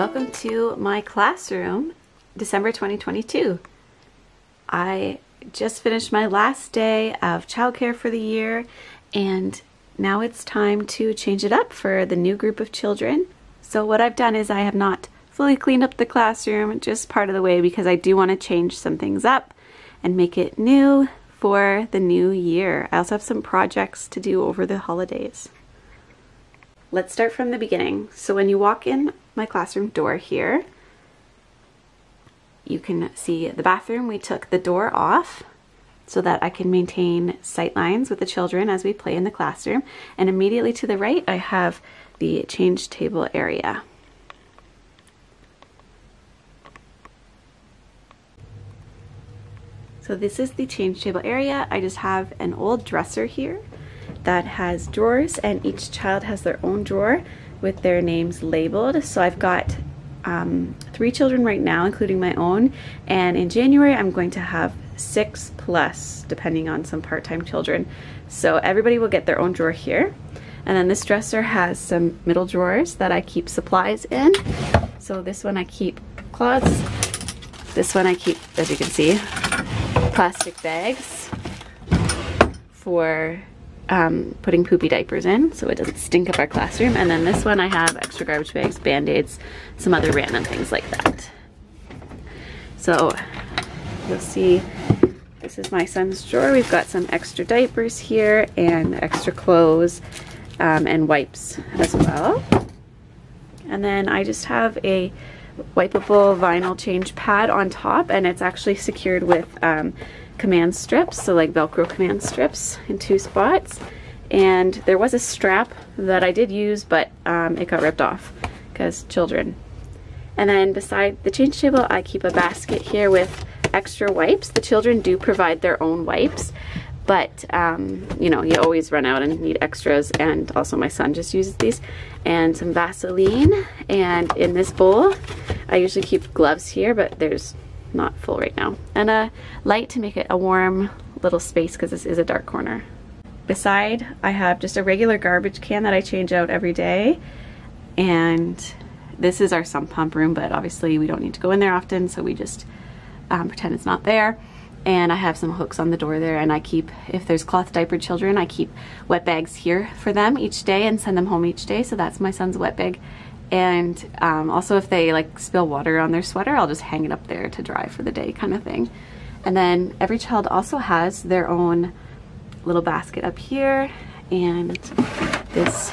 Welcome to my classroom, December 2022. I just finished my last day of childcare for the year and now it's time to change it up for the new group of children. So what I've done is I have not fully cleaned up the classroom, just part of the way because I do want to change some things up and make it new for the new year. I also have some projects to do over the holidays. Let's start from the beginning. So when you walk in my classroom door here, you can see the bathroom. We took the door off so that I can maintain sight lines with the children as we play in the classroom. And immediately to the right, I have the change table area. So this is the change table area. I just have an old dresser here that has drawers and each child has their own drawer with their names labeled. So I've got um, three children right now, including my own, and in January I'm going to have six plus, depending on some part-time children. So everybody will get their own drawer here. And then this dresser has some middle drawers that I keep supplies in. So this one I keep cloths. This one I keep, as you can see, plastic bags for um, putting poopy diapers in so it doesn't stink up our classroom. And then this one I have extra garbage bags, band-aids, some other random things like that. So you'll see this is my son's drawer. We've got some extra diapers here and extra clothes um, and wipes as well. And then I just have a wipeable vinyl change pad on top and it's actually secured with um, command strips, so like Velcro command strips in two spots. And there was a strap that I did use, but um, it got ripped off because children. And then beside the change table, I keep a basket here with extra wipes. The children do provide their own wipes, but um, you know, you always run out and need extras. And also my son just uses these and some Vaseline. And in this bowl, I usually keep gloves here, but there's not full right now. And a light to make it a warm little space because this is a dark corner. Beside, I have just a regular garbage can that I change out every day. And this is our sump pump room, but obviously we don't need to go in there often, so we just um, pretend it's not there. And I have some hooks on the door there, and I keep, if there's cloth diapered children, I keep wet bags here for them each day and send them home each day. So that's my son's wet bag and um, also if they like spill water on their sweater, I'll just hang it up there to dry for the day kind of thing. And then every child also has their own little basket up here and this,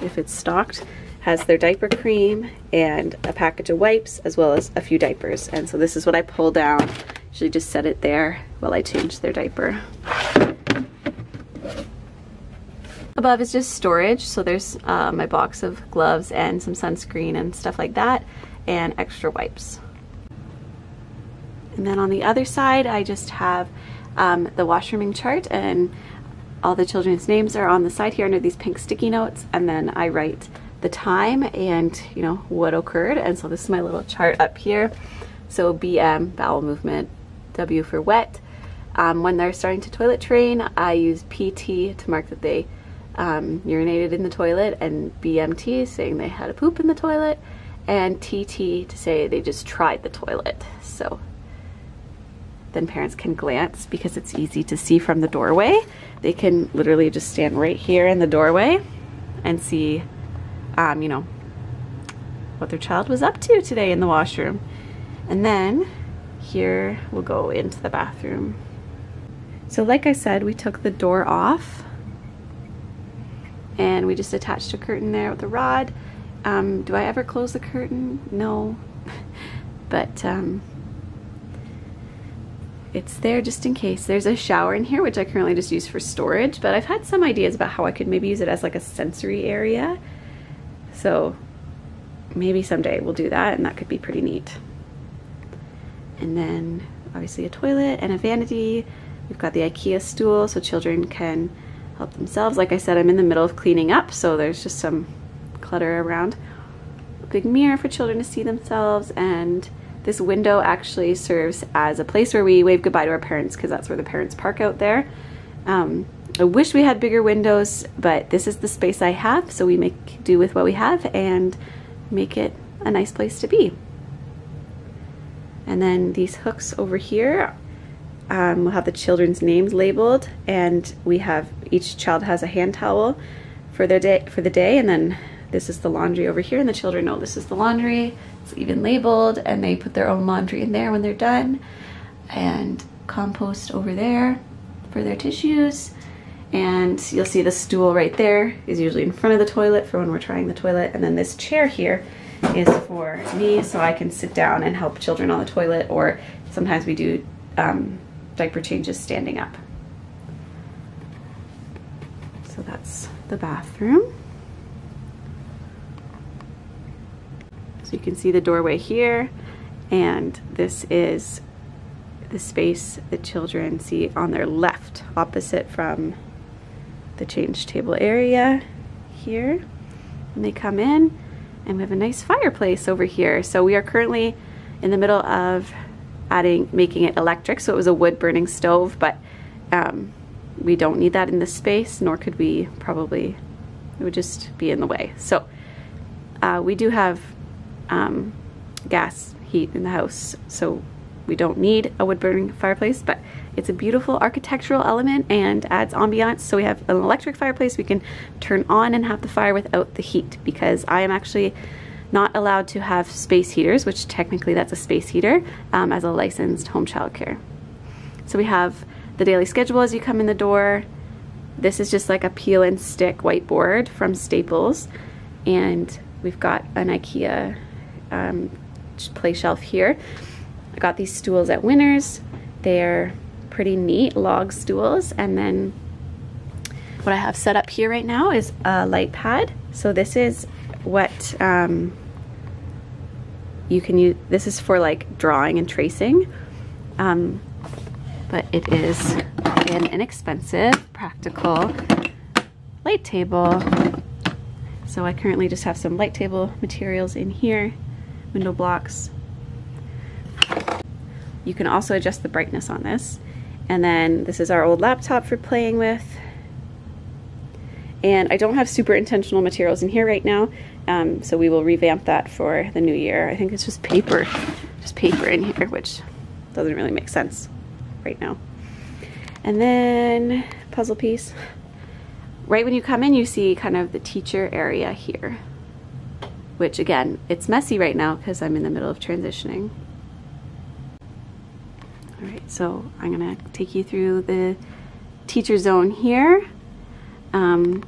if it's stocked, has their diaper cream and a package of wipes as well as a few diapers. And so this is what I pull down. Usually just set it there while I change their diaper. Above is just storage, so there's uh, my box of gloves and some sunscreen and stuff like that, and extra wipes. And then on the other side, I just have um, the washrooming chart and all the children's names are on the side here under these pink sticky notes, and then I write the time and you know what occurred. And so this is my little chart up here. So BM, bowel movement, W for wet. Um, when they're starting to toilet train, I use PT to mark that they um, urinated in the toilet, and BMT saying they had a poop in the toilet, and TT to say they just tried the toilet. So then parents can glance because it's easy to see from the doorway. They can literally just stand right here in the doorway and see, um, you know, what their child was up to today in the washroom. And then here we'll go into the bathroom. So like I said, we took the door off and we just attached a curtain there with a rod. Um, do I ever close the curtain? No. but um, it's there just in case. There's a shower in here, which I currently just use for storage, but I've had some ideas about how I could maybe use it as like a sensory area. So maybe someday we'll do that and that could be pretty neat. And then obviously a toilet and a vanity. We've got the Ikea stool so children can help themselves. Like I said, I'm in the middle of cleaning up, so there's just some clutter around. A big mirror for children to see themselves, and this window actually serves as a place where we wave goodbye to our parents because that's where the parents park out there. Um, I wish we had bigger windows, but this is the space I have, so we make do with what we have and make it a nice place to be. And then these hooks over here, um, we'll have the children's names labeled and we have, each child has a hand towel for their day, for the day and then this is the laundry over here and the children know this is the laundry. It's even labeled and they put their own laundry in there when they're done and compost over there for their tissues. And you'll see the stool right there is usually in front of the toilet for when we're trying the toilet. And then this chair here is for me so I can sit down and help children on the toilet or sometimes we do um, diaper changes standing up. So that's the bathroom. So you can see the doorway here and this is the space the children see on their left opposite from the change table area here. And they come in and we have a nice fireplace over here. So we are currently in the middle of adding, making it electric. So it was a wood burning stove, but um, we don't need that in this space, nor could we probably, it would just be in the way. So uh, we do have um, gas heat in the house. So we don't need a wood burning fireplace, but it's a beautiful architectural element and adds ambiance. So we have an electric fireplace we can turn on and have the fire without the heat because I am actually not allowed to have space heaters, which technically that's a space heater, um, as a licensed home childcare. So we have the daily schedule as you come in the door. This is just like a peel and stick whiteboard from Staples. And we've got an Ikea um, play shelf here. I got these stools at Winners. They're pretty neat log stools. And then what I have set up here right now is a light pad. So this is what um, you can use. This is for like drawing and tracing. Um, but it is an inexpensive, practical light table. So I currently just have some light table materials in here, window blocks, you can also adjust the brightness on this. And then this is our old laptop for playing with. And I don't have super intentional materials in here right now, um, so we will revamp that for the new year. I think it's just paper, just paper in here, which doesn't really make sense right now. And then puzzle piece. Right when you come in, you see kind of the teacher area here, which again, it's messy right now because I'm in the middle of transitioning. All right, so I'm gonna take you through the teacher zone here. Um,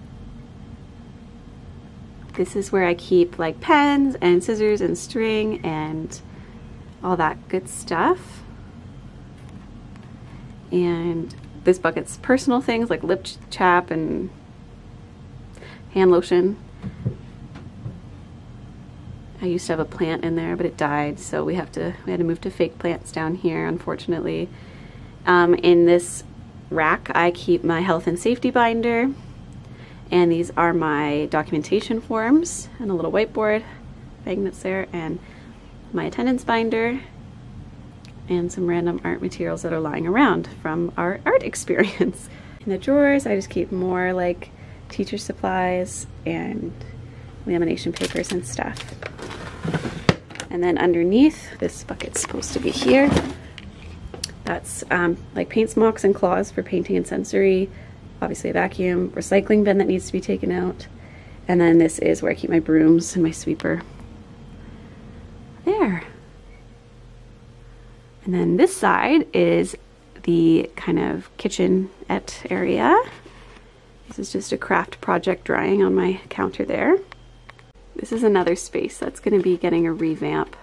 this is where I keep like pens and scissors and string and all that good stuff. And this bucket's personal things like lip chap and hand lotion. I used to have a plant in there, but it died, so we have to we had to move to fake plants down here, unfortunately. Um, in this rack, I keep my health and safety binder, and these are my documentation forms and a little whiteboard magnets there, and my attendance binder, and some random art materials that are lying around from our art experience. In the drawers, I just keep more like teacher supplies and lamination papers and stuff. And then underneath, this bucket's supposed to be here. That's um, like paint smocks and claws for painting and sensory. Obviously a vacuum, recycling bin that needs to be taken out. And then this is where I keep my brooms and my sweeper. There. And then this side is the kind of kitchenette area. This is just a craft project drying on my counter there. This is another space that's going to be getting a revamp.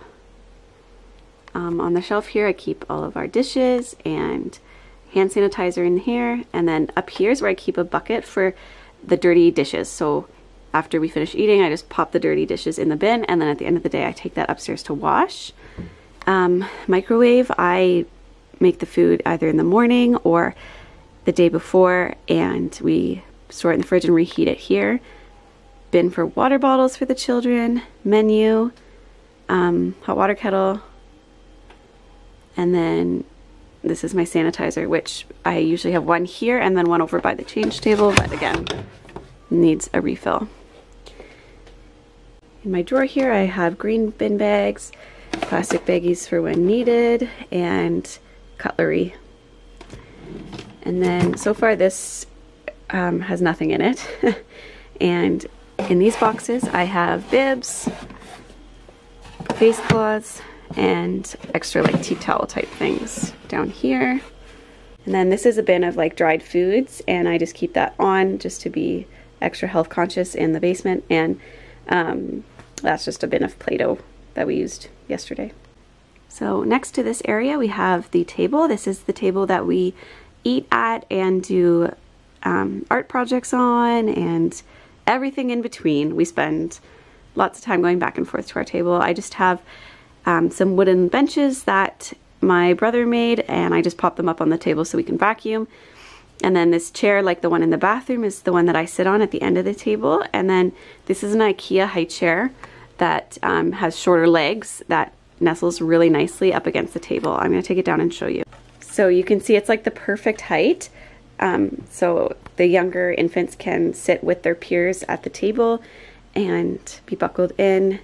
Um, on the shelf here I keep all of our dishes and hand sanitizer in here and then up here is where I keep a bucket for the dirty dishes. So after we finish eating I just pop the dirty dishes in the bin and then at the end of the day I take that upstairs to wash. Um, microwave I make the food either in the morning or the day before and we store it in the fridge and reheat it here bin for water bottles for the children, menu, um, hot water kettle, and then this is my sanitizer, which I usually have one here and then one over by the change table, but again, needs a refill. In my drawer here I have green bin bags, plastic baggies for when needed, and cutlery. And then so far this um, has nothing in it. and in these boxes I have bibs, face cloths, and extra like tea towel type things down here. And then this is a bin of like dried foods and I just keep that on just to be extra health conscious in the basement. And um, that's just a bin of Play-Doh that we used yesterday. So next to this area we have the table. This is the table that we eat at and do um, art projects on and everything in between. We spend lots of time going back and forth to our table. I just have um, some wooden benches that my brother made and I just pop them up on the table so we can vacuum. And then this chair, like the one in the bathroom, is the one that I sit on at the end of the table. And then this is an IKEA high chair that um, has shorter legs that nestles really nicely up against the table. I'm gonna take it down and show you. So you can see it's like the perfect height. Um, so the younger infants can sit with their peers at the table and be buckled in.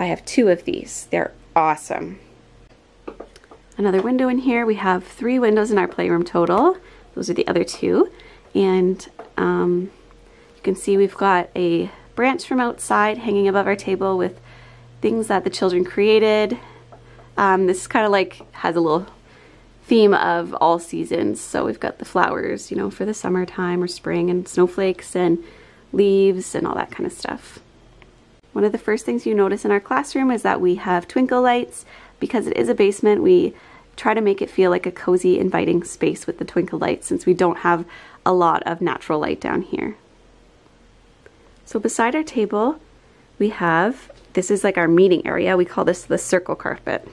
I have two of these. They're awesome. Another window in here. We have three windows in our playroom total. Those are the other two. And um, you can see we've got a branch from outside hanging above our table with things that the children created. Um, this kind of like has a little theme of all seasons. So we've got the flowers, you know, for the summertime or spring and snowflakes and leaves and all that kind of stuff. One of the first things you notice in our classroom is that we have twinkle lights. Because it is a basement, we try to make it feel like a cozy, inviting space with the twinkle lights since we don't have a lot of natural light down here. So beside our table, we have, this is like our meeting area. We call this the circle carpet.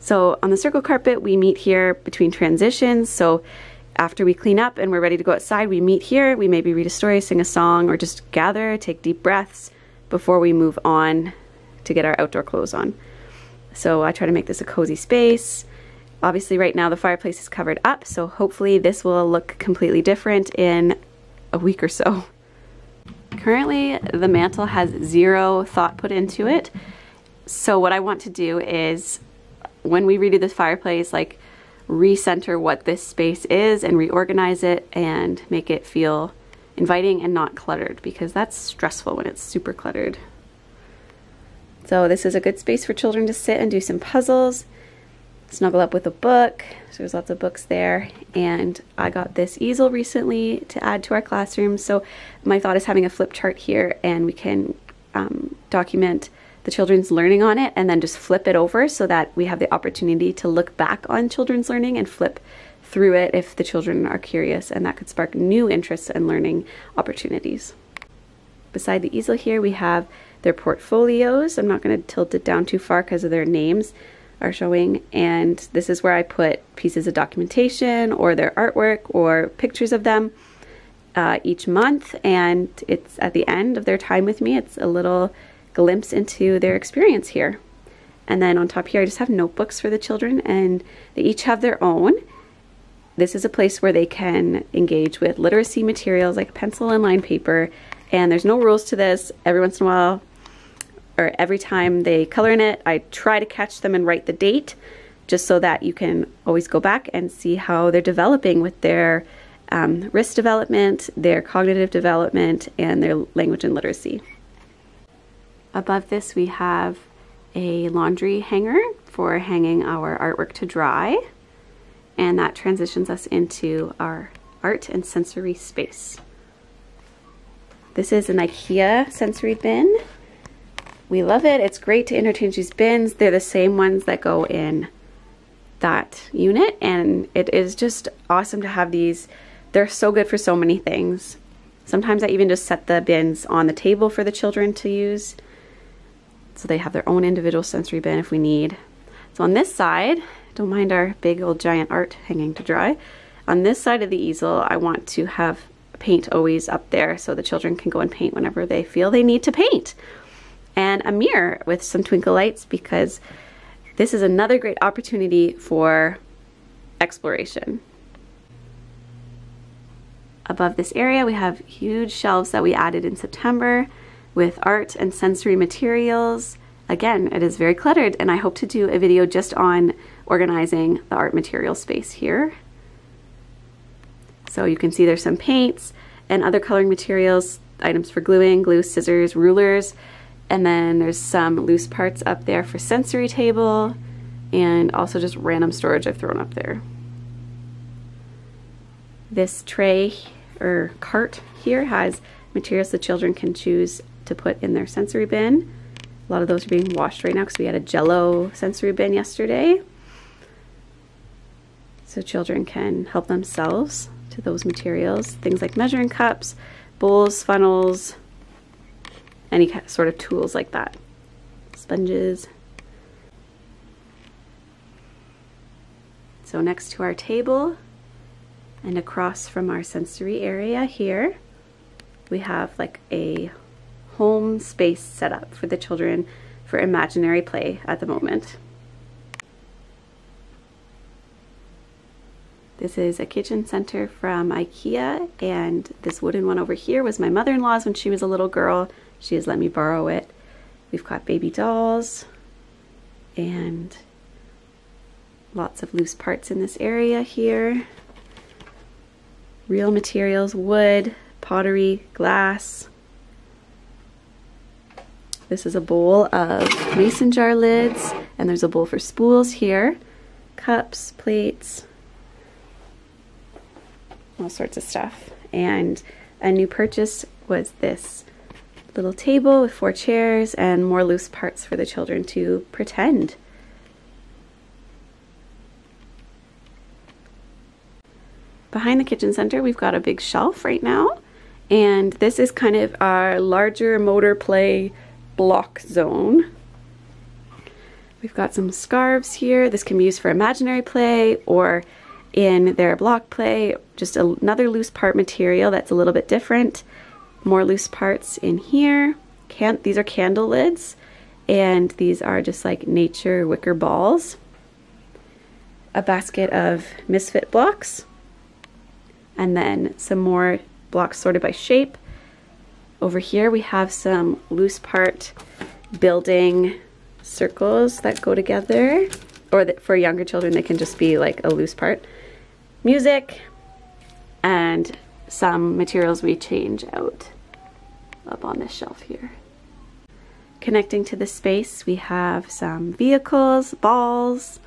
So on the circle carpet, we meet here between transitions. So after we clean up and we're ready to go outside, we meet here. We maybe read a story, sing a song, or just gather, take deep breaths before we move on to get our outdoor clothes on. So I try to make this a cozy space. Obviously right now the fireplace is covered up, so hopefully this will look completely different in a week or so. Currently the mantel has zero thought put into it. So what I want to do is when we redo this fireplace, like recenter what this space is and reorganize it and make it feel inviting and not cluttered because that's stressful when it's super cluttered. So this is a good space for children to sit and do some puzzles, snuggle up with a book. So there's lots of books there. And I got this easel recently to add to our classroom. So my thought is having a flip chart here and we can um, document the children's learning on it and then just flip it over so that we have the opportunity to look back on children's learning and flip through it if the children are curious and that could spark new interests and learning opportunities. Beside the easel here we have their portfolios. I'm not going to tilt it down too far because of their names are showing and this is where I put pieces of documentation or their artwork or pictures of them uh, each month and it's at the end of their time with me it's a little glimpse into their experience here. And then on top here I just have notebooks for the children and they each have their own. This is a place where they can engage with literacy materials like pencil and line paper and there's no rules to this. Every once in a while or every time they color in it, I try to catch them and write the date just so that you can always go back and see how they're developing with their um, risk development, their cognitive development, and their language and literacy. Above this we have a laundry hanger for hanging our artwork to dry and that transitions us into our art and sensory space. This is an IKEA sensory bin we love it. It's great to interchange these bins. They're the same ones that go in that unit and it is just awesome to have these. They're so good for so many things. Sometimes I even just set the bins on the table for the children to use so they have their own individual sensory bin if we need. So on this side, don't mind our big old giant art hanging to dry. On this side of the easel, I want to have paint always up there so the children can go and paint whenever they feel they need to paint and a mirror with some twinkle lights because this is another great opportunity for exploration. Above this area we have huge shelves that we added in September with art and sensory materials. Again, it is very cluttered and I hope to do a video just on organizing the art material space here. So you can see there's some paints and other coloring materials, items for gluing, glue, scissors, rulers, and then there's some loose parts up there for sensory table and also just random storage I've thrown up there. This tray or cart here has materials the children can choose to put in their sensory bin. A lot of those are being washed right now because we had a jello sensory bin yesterday. So children can help themselves to those materials. Things like measuring cups, bowls, funnels, any sort of tools like that. Sponges. So next to our table and across from our sensory area here, we have like a home space set up for the children for imaginary play at the moment. This is a kitchen center from Ikea and this wooden one over here was my mother-in-law's when she was a little girl. She has let me borrow it. We've got baby dolls and lots of loose parts in this area here. Real materials, wood, pottery, glass. This is a bowl of mason jar lids and there's a bowl for spools here. Cups, plates, all sorts of stuff. And a new purchase was this little table with four chairs and more loose parts for the children to pretend. Behind the kitchen center, we've got a big shelf right now. And this is kind of our larger motor play block zone. We've got some scarves here. This can be used for imaginary play or in their block play, just another loose part material that's a little bit different. More loose parts in here. Can these are candle lids and these are just like nature wicker balls. A basket of misfit blocks and then some more blocks sorted by shape. Over here we have some loose part building circles that go together or for younger children they can just be like a loose part music, and some materials we change out up on this shelf here. Connecting to the space, we have some vehicles, balls,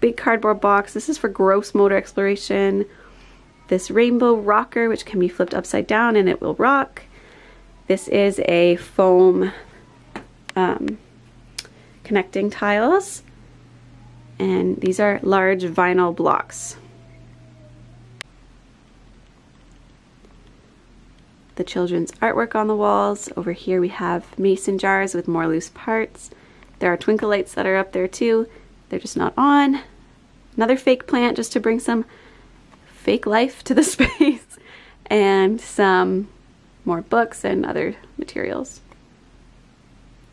big cardboard box. This is for gross motor exploration. This rainbow rocker, which can be flipped upside down and it will rock. This is a foam um, connecting tiles. And these are large vinyl blocks. The children's artwork on the walls. Over here we have mason jars with more loose parts. There are twinkle lights that are up there too. They're just not on. Another fake plant just to bring some fake life to the space. and some more books and other materials.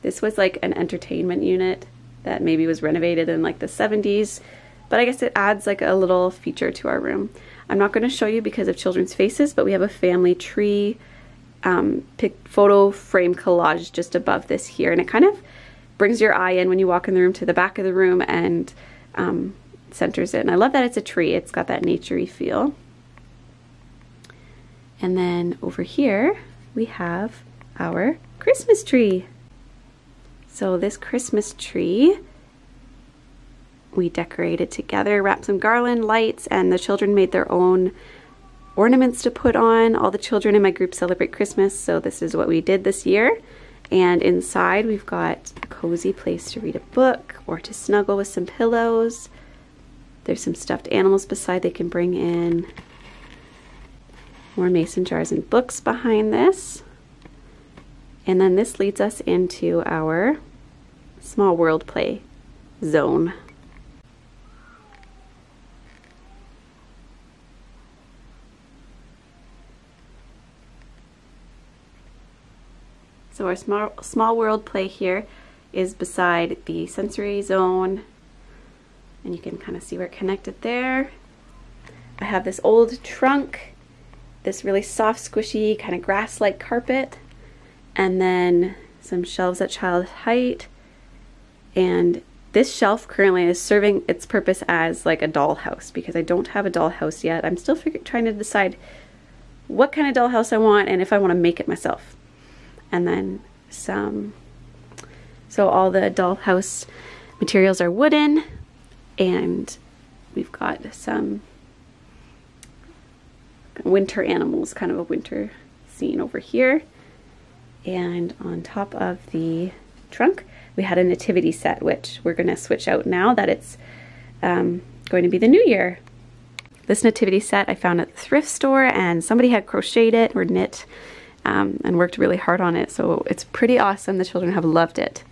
This was like an entertainment unit that maybe was renovated in like the 70s, but I guess it adds like a little feature to our room. I'm not going to show you because of children's faces, but we have a family tree um, photo frame collage just above this here. And it kind of brings your eye in when you walk in the room to the back of the room and um, centers it. And I love that it's a tree. It's got that naturey feel. And then over here, we have our Christmas tree. So this Christmas tree, we decorated together, wrapped some garland lights, and the children made their own ornaments to put on. All the children in my group celebrate Christmas, so this is what we did this year. And inside we've got a cozy place to read a book or to snuggle with some pillows. There's some stuffed animals beside they can bring in. More mason jars and books behind this. And then this leads us into our small world play zone. So our small, small world play here is beside the sensory zone and you can kind of see where it connected there. I have this old trunk, this really soft, squishy, kind of grass-like carpet, and then some shelves at child height. And this shelf currently is serving its purpose as like a dollhouse because I don't have a dollhouse yet. I'm still trying to decide what kind of dollhouse I want and if I want to make it myself. And then some, so all the dollhouse materials are wooden and we've got some winter animals, kind of a winter scene over here. And on top of the trunk, we had a nativity set, which we're going to switch out now that it's um, going to be the new year. This nativity set I found at the thrift store and somebody had crocheted it or knit um, and worked really hard on it. So it's pretty awesome. The children have loved it.